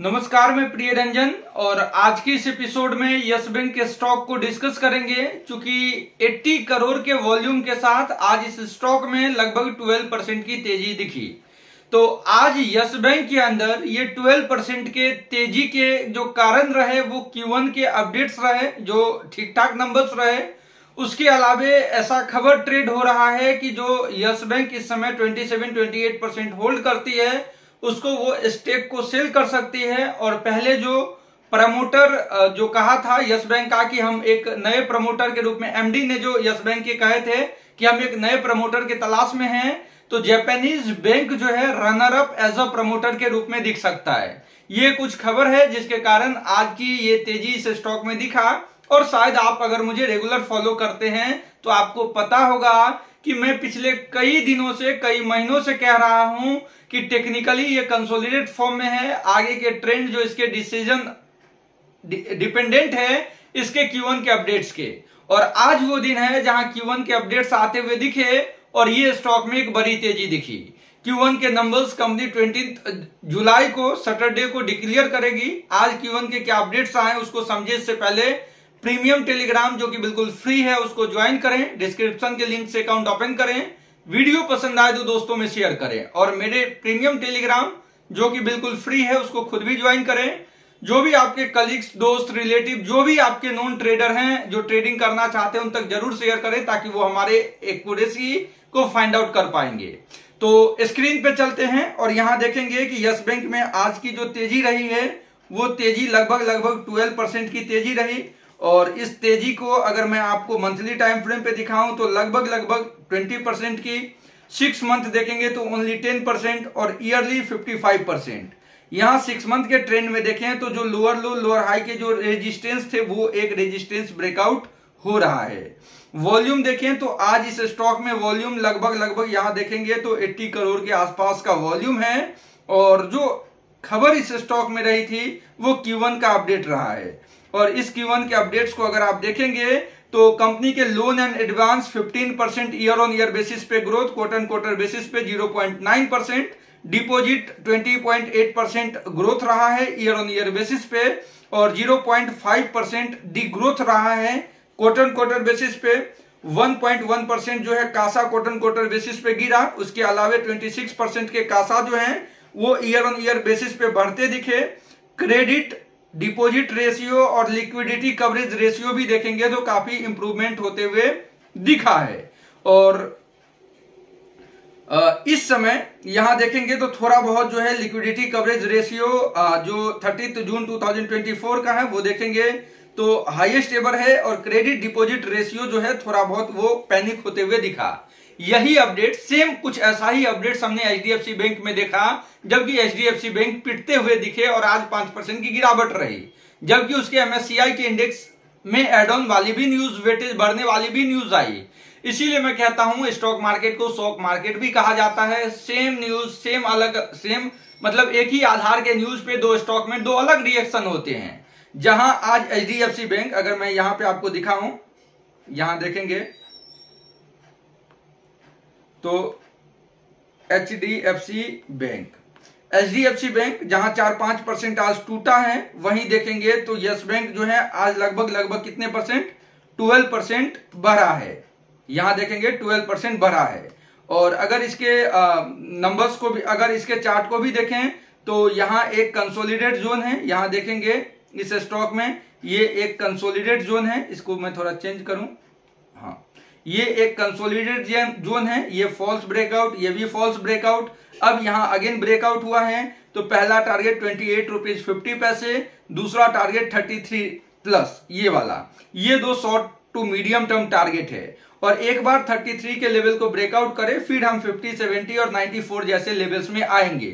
नमस्कार, मैं प्रिय रंजन, और आज के इस एपिसोड में यस बैंक के स्टॉक को डिस्कस करेंगे क्योंकि 80 करोड़ के वॉल्यूम के साथ आज इस स्टॉक में लगभग 12 परसेंट की तेज़ी दिखी। तो आज यस बैंक के अंदर ये 12 परसेंट के तेज़ी के जो कारण रहे, वो क्यू के अपडेट्स रहे, जो ठीक ठाक नंबर्स रहे। उसके अलावे ऐसा खबर ट्रेड हो रहा है कि जो यस बैंक इस समय 27-28 परसेंट होल्ड करती है उसको वो स्टेक को सेल कर सकती है। और पहले जो प्रमोटर जो कहा था यस बैंक का कि हम एक नए प्रमोटर के रूप में एमडी ने जो यस बैंक के कहे थे कि हम एक नए प्रमोटर के तलाश में हैं तो जापानीज बैंक जो है runner up as a promoter के रूप में दिख सकता है। ये कुछ खबर है जिसके कारण आज की ये तेज़ी इस स्टॉक में दिखा। और शायद आप अगर मुझे रेगुलर फॉलो करते हैं तो आपको पता होगा कि मैं पिछले कई दिनों से, कई महीनों से कह रहा हूँ कि टेक्निकली ये कंसोलिडेट फॉर्म में है। आगे के ट्रेंड जो इसके डिसीज़न डिपेंडेंट है, इसके क्यूवन के अपडेट्स के। और आज वो दिन है जहाँ क्यूवन के अपडेट्स आते हुए दिखे और ये स्टॉक में एक बड़ी तेज़ी दिखी। क्यूवन के नंबर्स कंपनी ट्वेंटी जुलाई को सैटरडे को डिक्लेयर करेगी। आज क्यूवन के क्या अपडेट्स आए, उसको समझे इससे पहले प्रीमियम टेलीग्राम जो कि बिल्कुल फ्री है, उसको ज्वाइन करें, डिस्क्रिप्शन के लिंक से अकाउंट ओपन करें, वीडियो पसंद आए तो दोस्तों में शेयर करें, और मेरे प्रीमियम टेलीग्राम जो कि बिल्कुल फ्री है, उसको खुद भी ज्वाइन करें। जो भी आपके कलीग्स दोस्त रिलेटिव जो भी आपके नॉन ट्रेडर हैं, जो ट्रेडिंग करना चाहते हैं, उन तक ज़रूर शेयर करें, ताकि वो हमारे एक्यूरेसी को फाइंड आउट कर पाएँगे। तो स्क्रीन पे चलते हैं, और यहाँ देखेंगे कि यस बैंक में आज की जो तेज़ी रही है, वो तेज़ी लगभग लगभग 12 परसेंट की तेज़ी रही। और इस तेज़ी को अगर मैं आपको मंथली टाइम फ्रेम पे दिखाऊँ तो लगभग लगभग 20 परसेंट की सिक्स मंथ देखेंगे तो ओनली 10 परसेंट और ईयरली 55 परसेंट यहाँ सिक्स मंथ के ट्रेंड में देखें तो जो लोअर लो लोअर हाई के जो रेजिस्टेंस थे, वो एक रेजिस्टेंस ब्रेकआउट हो रहा है। वॉल्यूम देखें तो आज इस स्टॉक में वॉल्यूम लगभग लगभग यहाँ देखेंगे तो 80 करोड़ के आसपास का वॉल्यूम है और जो खबर इस स्टॉक में रही थी, वो क्यूवन का अपडेट रहा है। और इस Q1 के अपडेट्स को अगर आप देखेंगे तो कंपनी के loan and advance 15 percent year on year basis पे ग्रोथ क्वार्टर क्वार्टर बेसिस पे 0.9 परसेंट डिपोजिट 20.8 परसेंट ग्रोथ रहा है ईयर ऑन ईयर बेसिस पे, और 0.5 परसेंट डी ग्रोथ रहा है क्वार्टर क्वार्टर बेसिस पे 1.1 परसेंट जो है कासा क्वार्टर क्वार्टर बेसिस पे गिरा, उसके अलावे 26 परसेंट के कासा जो है, वो ईयर ऑन ईयर बेसिस पे बढ़ते दिखे। क्रेडिट डिपॉजिट रेशियो और लिक्विडिटी कवरेज रेशियो भी देखेंगे तो काफ़ी इंप्रूवमेंट होते हुए दिखा है। और इस समय यहाँ देखेंगे तो थोड़ा बहुत जो है लिक्विडिटी कवरेज रेशियो जो थर्टी जून 2024 का है, वो देखेंगे तो हाईएस्ट एवर है और क्रेडिट डिपॉजिट रेशियो जो है थोड़ा बहुत वो पैनिक होते हुए दिखा। यही अपडेट, सेम कुछ ऐसा ही अपडेट हमने HDFC बैंक में देखा, जबकि HDFC बैंक पिटते हुए दिखे और आज पाँच परसेंट की गिरावट रही। जबकि उसके एमएससीआई के इंडेक्स में एड ऑन वाली भी न्यूज़ वेटेज बढ़ने वाली भी न्यूज़ आई। इसीलिए मैं कहता हूँ स्टॉक मार्केट को स्टॉक मार्केट भी कहा जाता है। सेम न्यूज़ सेम अलग सेम मतलब एक ही आधार के न्यूज़ पे दो स्टॉक में दो अलग रिएक्शन होते हैं। जहाँ आज HDFC बैंक, अगर मैं यहाँ पे आपको दिखाऊँ, यहाँ देखेंगे। तो H D F C bank H D F C bank जहाँ चार पाँच परसेंट आज टूटा है, वहीं देखेंगे तो यस बैंक जो है, आज लगभग लगभग कितने परसेंट? ट्वेल्व परसेंट बढ़ा है। यहाँ देखेंगे ट्वेल्व परसेंट बढ़ा है। और अगर इसके नंबर्स को भी अगर इसके चार्ट को भी देखें तो यहाँ एक कंसोलिडेट जोन है। यहाँ देखेंगे इस स्टॉक में ये एक कंसोलिडेट जोन है। इसको मैं थोड़ा चेंज करूँ। हाँ। ये एक कंसोलिडेट जोन है ये फॉल्स ब्रेकआउट ये भी फॉल्स ब्रेकआउट अब यहाँ अगेन ब्रेकआउट हुआ है तो पहला target twenty eight rupees fifty पैसे दूसरा टारगेट थर्टी थ्री प्लस ये वाला। ये दो short to medium term target है। और एक बार 33 के लेवल को ब्रेकआउट करे फिर हम 50, 70 और 94 जैसे लेवल्स में आएँगे।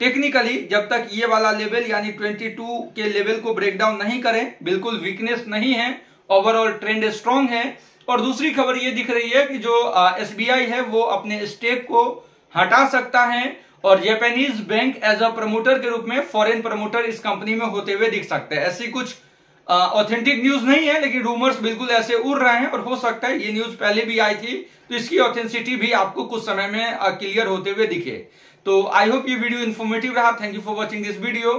टेक्निकली जब तक ये वाला लेवल यानी 22 के लेवल को ब्रेकडाउन नहीं करें बिल्कुल वीकनेस नहीं है ओवरऑल ट्रेंड स्ट्रांग है और दूसरी खबर ये दिख रही है कि जो एसबीआई है, वो अपने स्टेक को हटा सकता है और Japanese bank as a promoter के रूप में फॉरेन प्रमोटर इस कंपनी में होते हुए दिख सकते हैं। ऐसी कुछ ऑथेंटिक न्यूज़ नहीं है, लेकिन रूमर्स बिल्कुल ऐसे उड़ रहे हैं और हो सकता है ये न्यूज़ पहले भी आई थी तो इसकी ऑथेंसिटी भी आपको कुछ समय में क्लियर होते हुए दिखे। तो आई होप ये वीडियो इन्फॉर्मेटिव रहा। Thank you for watching this video